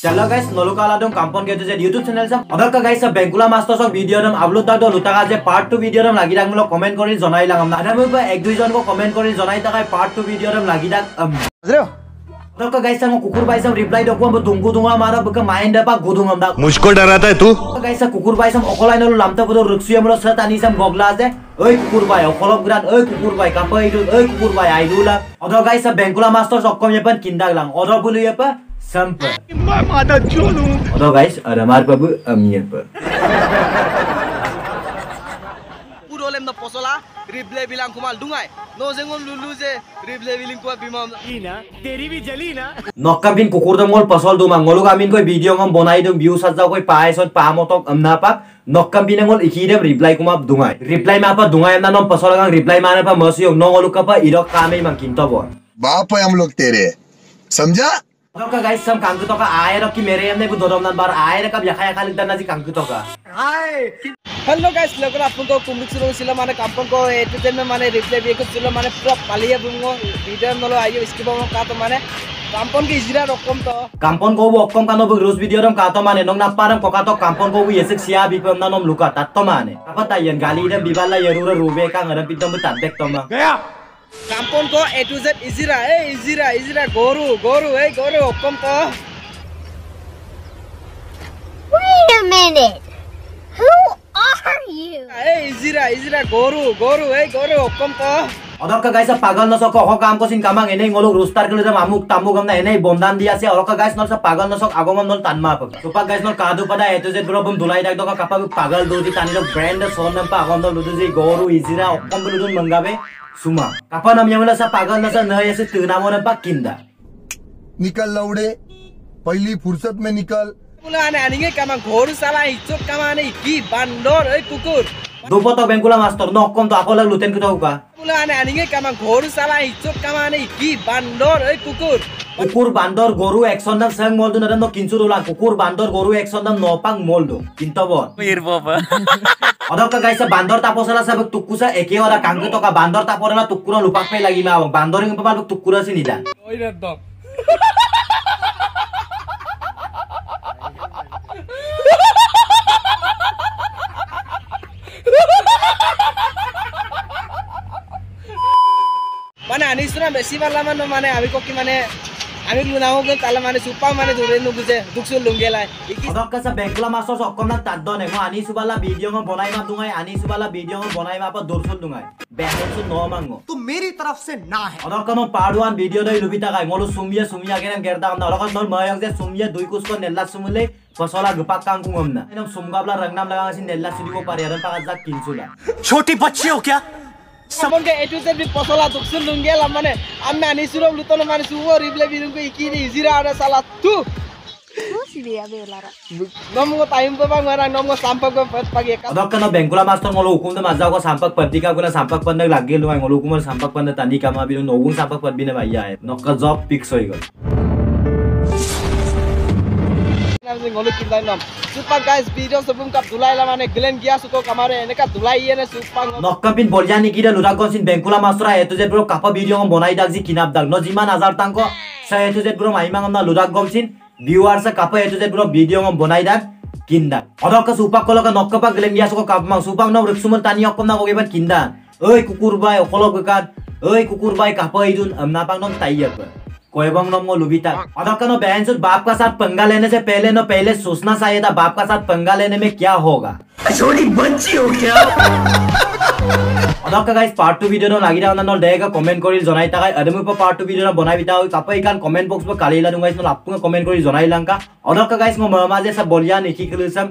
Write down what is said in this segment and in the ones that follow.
Chalo guys, nolukala dong kampon gitu je YouTube channel sam. Adar ka guys sa Bengkula Master sok video dam upload tak do lutaka je part 2 video dam lagi dak mulo comment kori jonai lang amna. Ada mulo ek dui jon ko comment kori jonai takai part 2 video dam lagi dak um. Adar ka guys sa kukur bai sam reply dok ko dungu dunga mara buka mind apa gudung amda. मुझको डराता है तू Guys sa kukur bai sam okolai nolu lamta bodo ruksuya mulo sa tani sam gogla je. Oi kukur bai okolop gran oi kukur bai kapai du oi सम तो पर मैं माता तो guys और बाबू अमीर पर। पुरोलेम पोसोला रिप्ले बिलांग नो जे रिप्ले बिलिंग कुआ बिमाम तेरी भी जली ना नक्का बिन कुकुर द मोल पसोल दो आमिन कोई वीडियो बनाई दो व्यू कोई पाए हम पाक। नक्का बिन मोल रिप्लाई कुमा रिप्लाई मा पा ना नम पसोल रिप्लाई माने पा नो का पा इरो कामे मांग किंतो बो बाप हम लोग तेरे। समझा? तोका गाइस सम कांगु तोका आए र कि मेरे हमने दो दो नंबर बार आए र कब यखा यखा लिदना जी कांगु तोका हाय हेलो गाइस लगन आपन को कुमिक सुरो सिला माने कांपन को एटेन में माने रिप्ले भी को सुलो माने पूरा पालिया बुंगो वीडियो नलो आयो स्किप हो का तो माने कांपन के इजरा रकम तो कांपन को रकम का नो रोज वीडियो रम का तो माने नंग ना पारम कोका तो कांपन को ये से सिया भी पम नाम लुका ता तो माने अब ताई गाली दे बिबाला ये रो रोबे का घर पिदम ता देख तो मा गया কাম্পন কো এ টু জেড ইজিরা ইজিরা ইজিরা গরু এই রকম তো Wait a minute. Who are you? এই ইজিরা ইজিরা গরু গরু এই গরু রকম তো অলক গাইছ পাগল নচক অহ কাম কচিন কামাক এনেই গলক ৰোষ্টাৰ কিলো যে মামুক তামুক আমাৰ এনেই বন্ধান দি আছে অলক গাইছ নৰ পাগল নচক আগমন নল টান মাপ চুপাক গাইছ নৰ কাদু পাদা এতো যে বুলো দুলাই দাগ দকা কাপাবি পাগল দৌজি টানি লওক ব্ৰেণ্ড চৰ নাম পাগল দল দুদু যে গৰু ইজিৰা অকম বুলি সুমা কাপা নাম ইয়ামলা চা পাগল নচা নহয় আছে তু নাম পা কিন্দা। নিকাল লাউডে পহিলি ফুৰ্চত মে নিকাল। বুলা আনিগে কামা গৰু চালা ইচক কামা কি বান্দৰ ঐ কুকুৰ। দুপত বেংকুলা মাষ্টৰ ন তো আপলা লুতেন কি তো সকলো আনে আনি কামা ঘৰ চালা ইচ্ছত কামা আনে কি বান্দৰ এই কুকুৰ? কুকুৰ বান্দৰ গৰু একশ দাম চেং মলটো নাজানো কিনছো ৰলা কুকুৰ বান্দৰ গৰু একশ দাম নপাং মলটো কিন্তু বৰ বান্দৰ তাপৰ টুকুৰা লোপাক পাই লাগিলা বান্দৰ টুকুৰা আছে নিদা আনিছো না বেছি পালা মানে মানে আমি কি মানে আমি লুনাও তালে মানে চুপা মানে ধরে নুগুজে দুখছো লুঙ্গেলাই Odok ka sa bengkula master sokkom na taddo ne mo ani subala video ngo bonai ma dungai ani subala video ngo bonai ma pa dorsul dungai. Behon su no mango. তো মেরি তরফ সে না হে Odok ka no paduan video doi lubita kai ngolu sumia sumia gerem gerda amna odok nol mayang je sumia dui kusko nella sumule pasola gupak kangkung amna. Enam sumgabla rangnam lagang sin nella sudi ko pariaran pa jak kinsula. छोटी बच्ची हो क्या सबनके ए to Z बि पसला दुक्छु लुङ्गेला माने आम मानिस र लुतन मानिस उ replay बिरुङको इकि easy र आरे साला थु नमगो टाइम पे बा मरा नमगो सम्पक पे फट पगे दक्क न बेंगुला मास्टर मलो हुकुम दे माजाको सम्पक पत्रिका गुला सम्पक पन्ने लाग गेलु मलो हुकुम सम्पक पन्ने तानी कामा बिरु नगु सम्पक पत्रिने भाइया नक्का जॉब पिक्स होइ ঐ কুকুৰ বাই অকল ঐ কুকুৰ বাই কাপ নাপাং নাই कोयबंग बंग नो लुबिता और का नो बहन बाप का साथ पंगा लेने से पहले नो पहले सोचना चाहिए था बाप का साथ पंगा लेने में क्या होगा? छोटी बच्ची हो क्या? গাইজ পাৰ্ট টু ভিডিঅ' লাগি থকা ডেকা কমেণ্ট কৰি জনাই থাকাই আদমি পৰা পাৰ্ট টু ভিডিঅ' বনাই বিতা হৈ কাপাই কাৰণ কমেণ্ট বক্স পৰা কালি লাডু গাইছ নল আপোনাক কমেণ্ট কৰি জনাই লাংকা অদক্কা গাইছ মই মৰমা যে চব বলিয়া নিশি খেলো চাম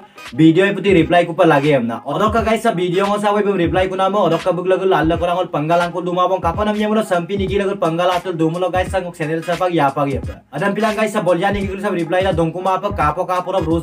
কোপা লাগে আমনা। অদক্কা গাইছ চব ভিডিঅ' মই চাব ৰিপ্লাই কোনাম অদক্কা বুক লগল লাল কৰা হ'ল পংগাল আংকুল দুমাব কাপন আমি মোৰ চাম্পি নিকি লগল পংগাল আতুল দুমল গাইছ চাং চেনেল চাপাক ইয়া পাক ইয়া আদম পিলাং গাইছ চব বলিয়া নিকি খেলো চাব ৰিপ্লাই দা দংকুমা পাক কাপ ৰোজ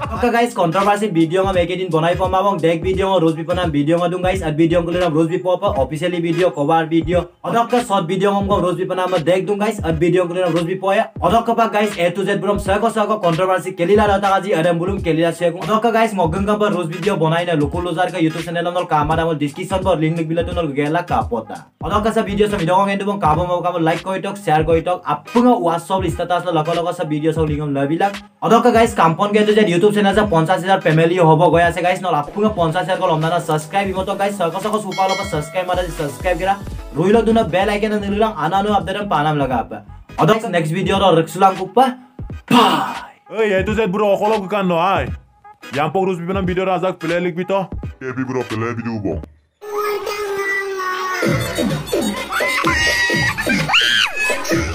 ओके गाइस कंट्रोवर्सी वीडियो हम एक दिन बनाई पम अब डेक वीडियो और रोज भी पना वीडियो में दूं गाइस अब वीडियो को लेना रोज भी पॉप ऑफिशियली वीडियो कवर वीडियो और ओके शॉर्ट वीडियो हम को रोज भी पना मैं देख दूं गाइस अब वीडियो को लेना रोज भी पॉय और ओके पा गाइस ए टू जेड ब्रम सको सको कंट्रोवर्सी केलीला रहता आज अरे बोलूं केलीला से और ओके गाइस मगन का पर रोज वीडियो बनाई ना लोकल लोजार का YouTube चैनल और कामा नाम डिस्क्रिप्शन पर लिंक लिख बिलतो और गैला का पता और ओके सब वीडियो से वीडियो को एंड बम काबो मो काबो लाइक कोई टॉक शेयर कोई टॉक आप पुंगा व्हाट्सएप स्टेटस लगा लगा सब वीडियो सब लिंक लबिला और ओके गाइस कंपन के तो जेड YouTube না যে পঞ্চাশ হাজার ফেমিলি হব গে আছে গাইজ ন লাভ কমে পঞ্চাশ হাজার কলম দানা সাবস্ক্রাইব ইমত গাইজ ছয় ছশ সুপার লোক সাবস্ক্রাইব মারা সাবস্ক্রাইব করা রইল দুন বেল আইকেন নিলাম আনানো আপডেট পানাম লাগা আপা অদক নেক্সট ভিডিও রক্সুলাম কুপা। এই এইটো যে বুড়ো অকল গান নহয়। ইয়াম পকৰু বিভিন্ন ভিডিঅ' ৰাজাক পেলাই লিখবি তেবি বুড়ো পেলাই বিদিব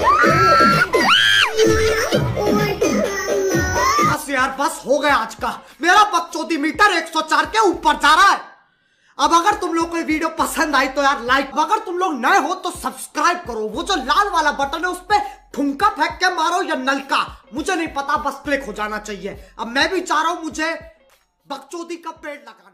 Oh यार बस हो गया आज का। मेरा बकचोदी मीटर 104 के ऊपर जा रहा है। अब अगर तुम लोग को वीडियो पसंद आई तो यार लाइक अगर तुम लोग नए हो तो सब्सक्राइब करो। वो जो लाल वाला बटन है, उस पर ठुमका फेंक के मारो या नलका। मुझे नहीं पता, बस क्लिक हो जाना चाहिए। अब मैं भी चाह रहा हूँ, मुझे बकचोदी का पेड़ लगाना